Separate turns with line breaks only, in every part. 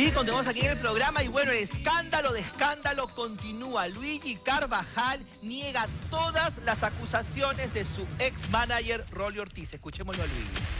Sí, continuamos aquí en el programa y bueno, el escándalo de escándalo continúa. Luigi Carvajal niega todas las acusaciones de su ex manager Rolly Ortiz. Escuchémoslo a Luigi.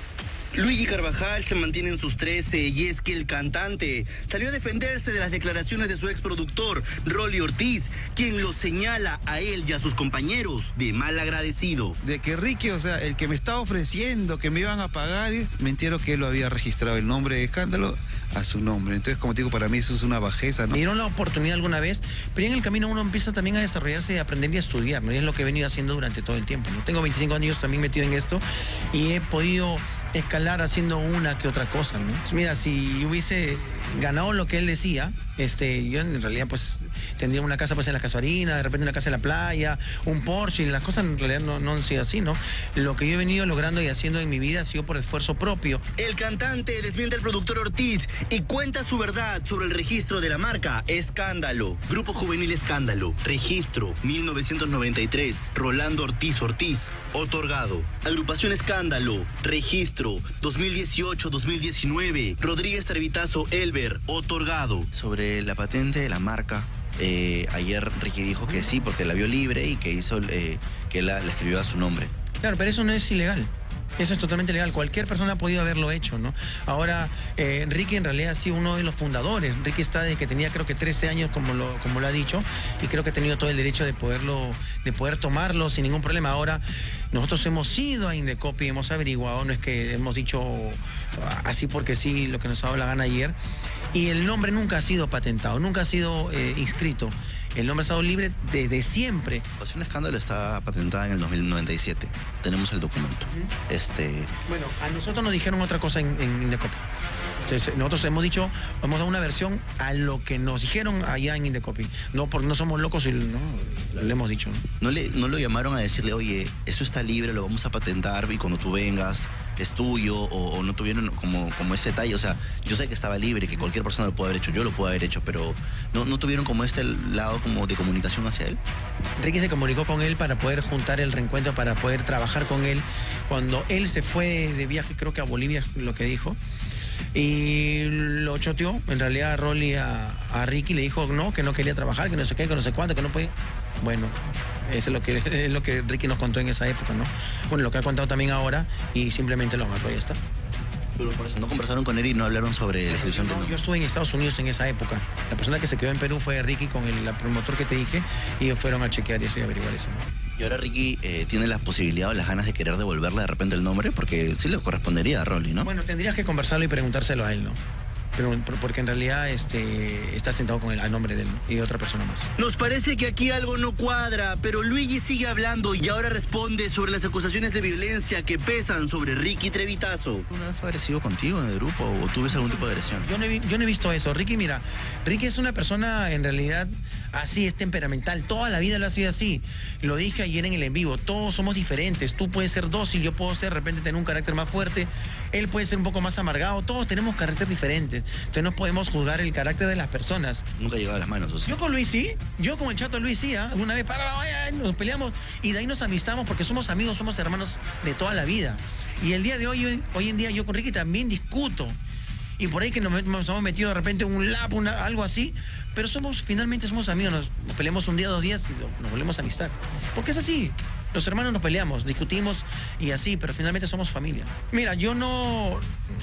Luigi Carvajal se mantiene en sus 13 y es que el cantante salió a defenderse de las declaraciones de su ex productor, Rolly Ortiz, quien lo señala a él y a sus compañeros de mal agradecido.
De que Ricky, o sea, el que me estaba ofreciendo que me iban a pagar, me entero que él lo había registrado el nombre de escándalo a su nombre. Entonces, como te digo, para mí eso es una bajeza, ¿no?
Me dieron la oportunidad alguna vez, pero en el camino uno empieza también a desarrollarse y a aprender y a estudiar, ¿no? Y es lo que he venido haciendo durante todo el tiempo, ¿no? Tengo 25 años también metido en esto y he podido escalar haciendo una que otra cosa, ¿no? Mira, si hubiese ganado lo que él decía, este, yo en realidad pues tendría una casa pues en la casuarina, de repente una casa en la playa, un Porsche, y las cosas en realidad no, no han sido así, ¿no? Lo que yo he venido logrando y haciendo en mi vida ha sido por esfuerzo propio.
El cantante desmiente al productor Ortiz y cuenta su verdad sobre el registro de la marca Escándalo. Grupo Juvenil Escándalo. Registro 1993. Rolando Ortiz Ortiz. Otorgado. Agrupación Escándalo. Registro 2018-2019. Rodríguez Trevitazo Otorgado.
Sobre la patente de la marca, eh, ayer Ricky dijo que sí, porque la vio libre y que hizo eh, que la, la escribió a su nombre.
Claro, pero eso no es ilegal. Eso es totalmente legal. Cualquier persona ha podido haberlo hecho, ¿no? Ahora, eh, Ricky en realidad ha sido uno de los fundadores. Ricky está desde que tenía creo que 13 años, como lo, como lo ha dicho, y creo que ha tenido todo el derecho de poderlo, de poder tomarlo sin ningún problema. Ahora, nosotros hemos ido a Indecopy, hemos averiguado, no es que hemos dicho así porque sí lo que nos ha dado la gana ayer. Y el nombre nunca ha sido patentado, nunca ha sido eh, inscrito. El nombre ha estado libre desde siempre.
Pues un escándalo está patentada en el 2097. Tenemos el documento. Este,
Bueno, a nosotros nos dijeron otra cosa en. Entonces, nosotros hemos dicho, hemos dado una versión a lo que nos dijeron allá en Indecopy. No, porque no somos locos y no, le hemos dicho. ¿no?
no, le, no lo llamaron a decirle, oye, eso está libre, lo vamos a patentar y cuando tú vengas es tuyo o, no tuvieron como, como ese detalle. O sea, yo sé que estaba libre, que cualquier persona lo puede haber hecho, yo lo puedo haber hecho, pero no, no tuvieron como este lado como de comunicación hacia él.
Ricky se comunicó con él para poder juntar el reencuentro, para poder trabajar con él. Cuando él se fue de viaje, creo que a Bolivia, lo que dijo, y lo choteó, en realidad a Rolly a, Ricky le dijo no, que no quería trabajar, que no sé qué, que no sé cuánto, que no podía. Bueno, eso es lo que, es lo que Ricky nos contó en esa época, ¿no? Bueno, lo que ha contado también ahora y simplemente lo agarró y ya está.
Pero por eso no conversaron con él y no hablaron sobre la del
No, yo estuve en Estados Unidos en esa época. La persona que se quedó en Perú fue Ricky con el la promotor que te dije y ellos fueron a chequear eso y averiguar eso.
Y ahora Ricky eh, tiene la posibilidad o las ganas de querer devolverle de repente el nombre porque sí le correspondería a Rolly, ¿no?
Bueno, tendrías que conversarlo y preguntárselo a él, ¿no? Pero por- porque en realidad este, está sentado con él, al nombre de él y de otra persona más.
Nos parece que aquí algo no cuadra, pero Luigi sigue hablando y ahora responde sobre las acusaciones de violencia que pesan sobre Ricky Trevitazo.
¿Una vez fue agresivo contigo en el grupo o ves algún tipo de agresión?
Yo no, he, vi- yo no he visto eso. Ricky, mira, Ricky es una persona en realidad así, es temperamental. Toda la vida lo ha sido así. Lo dije ayer en el en vivo. Todos somos diferentes. Tú puedes ser dócil, yo puedo ser de repente tener un carácter más fuerte. Él puede ser un poco más amargado. Todos tenemos carácter diferentes. Entonces no podemos juzgar el carácter de las personas.
Nunca ha llegado a las manos, o sea.
Yo con Luis sí, yo con el chato Luis sí, ¿ah? una vez para, nos peleamos y de ahí nos amistamos porque somos amigos, somos hermanos de toda la vida. Y el día de hoy, hoy, en día yo con Ricky también discuto. Y por ahí que nos, hemos metido de repente un lap, una- algo así, pero somos, finalmente somos amigos, nos, nos peleamos un día, dos días y nos volvemos a amistar. Porque es así. Los hermanos nos peleamos, discutimos y así, pero finalmente somos familia. Mira, yo no,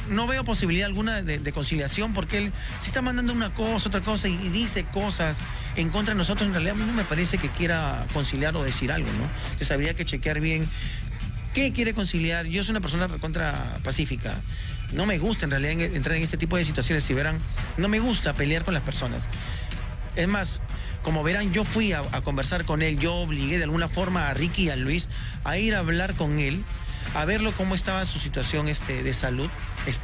no veo posibilidad alguna de, conciliación porque él si está mandando una cosa, otra cosa y, dice cosas en contra de nosotros, en realidad a mí no me parece que quiera conciliar o decir algo, ¿no? Entonces habría que chequear bien ¿Qué quiere conciliar? Yo soy una persona contra pacífica. No me gusta en realidad en- entrar en este tipo de situaciones. Si verán, no me gusta pelear con las personas. Es más, como verán, yo fui a, conversar con él, yo obligué de alguna forma a Ricky y a Luis a ir a hablar con él, a verlo cómo estaba su situación este, de salud,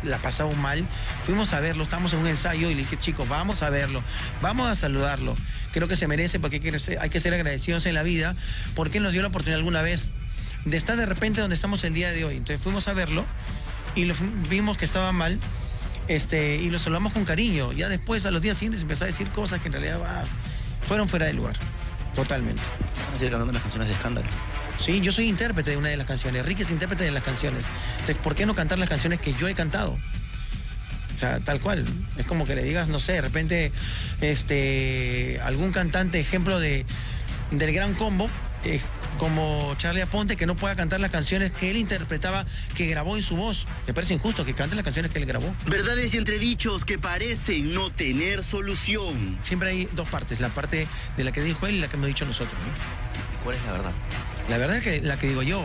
la pasaba mal. Fuimos a verlo, estábamos en un ensayo y le dije, chicos, vamos a verlo, vamos a saludarlo. Creo que se merece porque hay que ser, agradecidos en la vida, porque él nos dio la oportunidad alguna vez de estar de repente donde estamos el día de hoy. Entonces fuimos a verlo y vimos que estaba mal este, y lo saludamos con cariño. Ya después, a los días siguientes, empezó a decir cosas que en realidad ah, fueron fuera de lugar. Totalmente.
Van a seguir cantando las canciones de escándalo.
Sí, yo soy intérprete de una de las canciones. Ricky es intérprete de las canciones. Entonces, ¿por qué no cantar las canciones que yo he cantado? O sea, tal cual. Es como que le digas, no sé, de repente, este, algún cantante, ejemplo de, del gran combo, eh, como Charlie Aponte, que no pueda cantar las canciones que él interpretaba, que grabó en su voz. Me parece injusto que cante las canciones que él grabó.
Verdades y entredichos que parecen no tener solución.
Siempre hay dos partes, la parte de la que dijo él y la que hemos dicho nosotros. ¿no?
¿Cuál es la verdad?
La verdad es que la que digo yo.